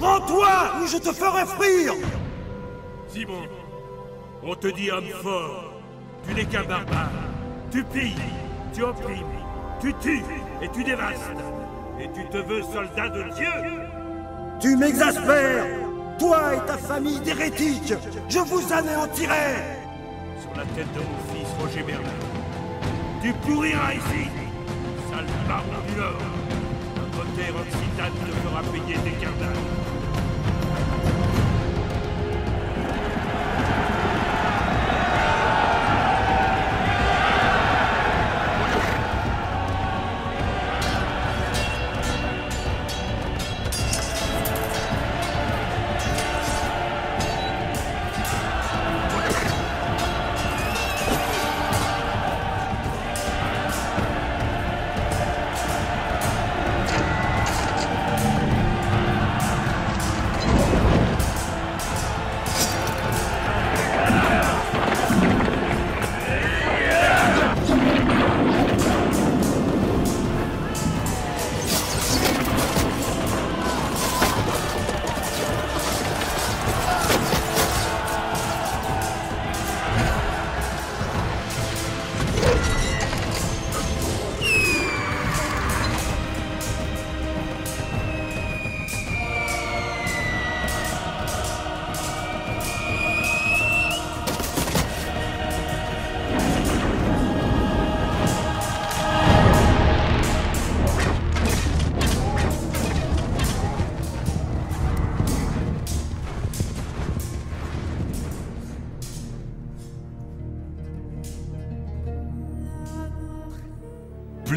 Rends-toi ou je te ferai frire Simon, on te dit homme fort. Tu n'es qu'un barbare. Tu pilles, tu opprimes, tu tues et tu dévastes. Et tu te veux soldat de Dieu Tu m'exaspères Toi et ta famille d'hérétiques Je vous anéantirai Sur la tête de mon fils Roger Merlin. Tu pourriras ici Sale barbe du Nord Notre terre occitane te fera payer tes carnages.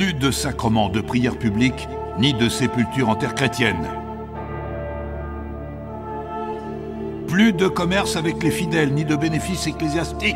Plus de sacrements de prière publique, ni de sépulture en terre chrétienne. Plus de commerce avec les fidèles, ni de bénéfices ecclésiastiques.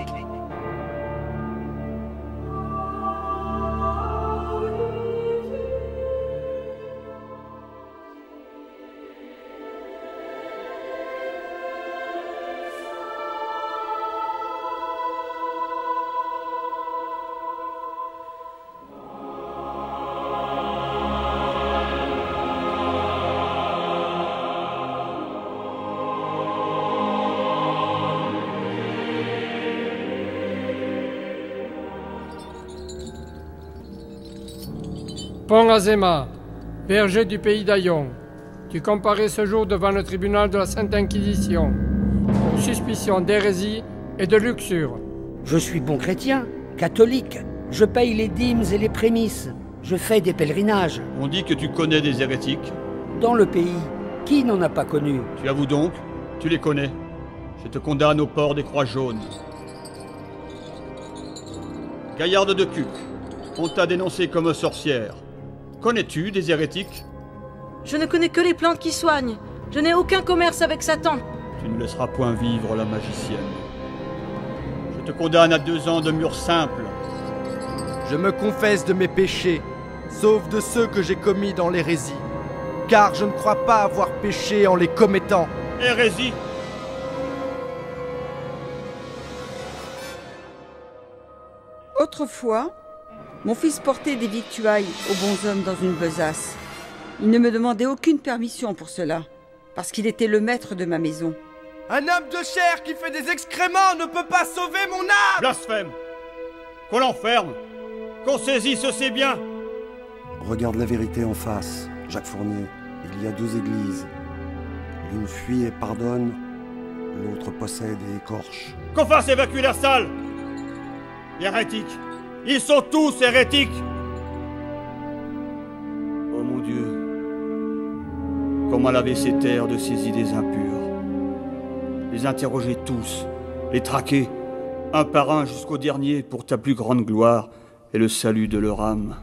Pont Azéma, berger du pays d'Ayon, tu comparais ce jour devant le tribunal de la Sainte Inquisition pour suspicion d'hérésie et de luxure. Je suis bon chrétien, catholique. Je paye les dîmes et les prémices. Je fais des pèlerinages. On dit que tu connais des hérétiques. Dans le pays, qui n'en a pas connu? Tu avoues donc Tu les connais. Je te condamne au port des croix jaunes. Gaillarde de Cuc, on t'a dénoncé comme sorcière. Connais-tu des hérétiques? Je ne connais que les plantes qui soignent. Je n'ai aucun commerce avec Satan. Tu ne laisseras point vivre la magicienne. Je te condamne à deux ans de mur simple. Je me confesse de mes péchés, sauf de ceux que j'ai commis dans l'hérésie, car je ne crois pas avoir péché en les commettant. Hérésie Autrefois, mon fils portait des victuailles aux bons hommes dans une besace. Il ne me demandait aucune permission pour cela, parce qu'il était le maître de ma maison. Un homme de chair qui fait des excréments ne peut pas sauver mon âme Blasphème Qu'on l'enferme Qu'on saisisse ses biens Regarde la vérité en face, Jacques Fournier. Il y a deux églises. L'une fuit et pardonne, l'autre possède et écorche. Qu'on fasse évacuer la salle Hérétiques Ils sont tous hérétiques Oh mon Dieu Comment laver ces terres de ces idées impures? Les interroger tous, les traquer, un par un jusqu'au dernier pour ta plus grande gloire et le salut de leur âme.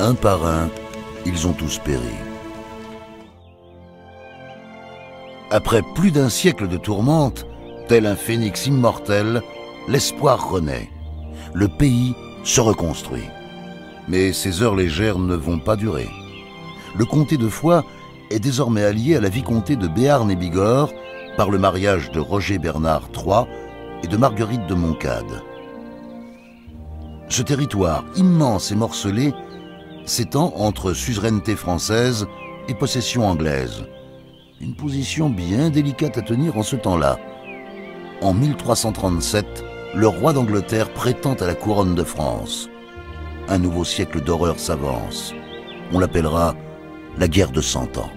Un par un, ils ont tous péri. Après plus d'un siècle de tourmente, tel un phénix immortel, l'espoir renaît. Le pays se reconstruit. Mais ces heures légères ne vont pas durer. Le comté de Foix est désormais allié à la vicomté de Béarn et Bigorre par le mariage de Roger Bernard III et de Marguerite de Montcade. Ce territoire immense et morcelé s'étend entre suzeraineté française et possession anglaise. Une position bien délicate à tenir en ce temps-là. En 1337, le roi d'Angleterre prétend à la couronne de France. Un nouveau siècle d'horreur s'avance. On l'appellera la guerre de Cent Ans.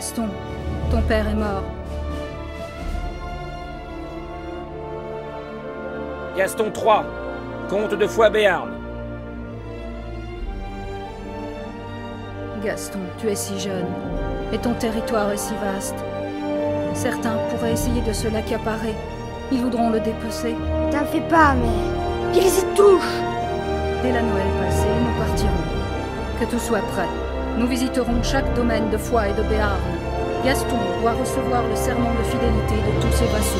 Gaston, ton père est mort. Gaston III, comte de Foix-Béarn. Gaston, tu es si jeune, et ton territoire est si vaste. Certains pourraient essayer de se l'accaparer. Ils voudront le dépecer. T'en fais pas, mais qu'ils y touchent Dès la Noël passée, nous partirons. Que tout soit prêt. Nous visiterons chaque domaine de Foix et de Béarn. Gaston doit recevoir le serment de fidélité de tous ses vassaux.